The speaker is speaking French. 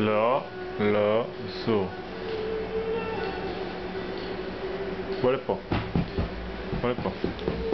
la, la, so. Voilà pas. Voilà pas.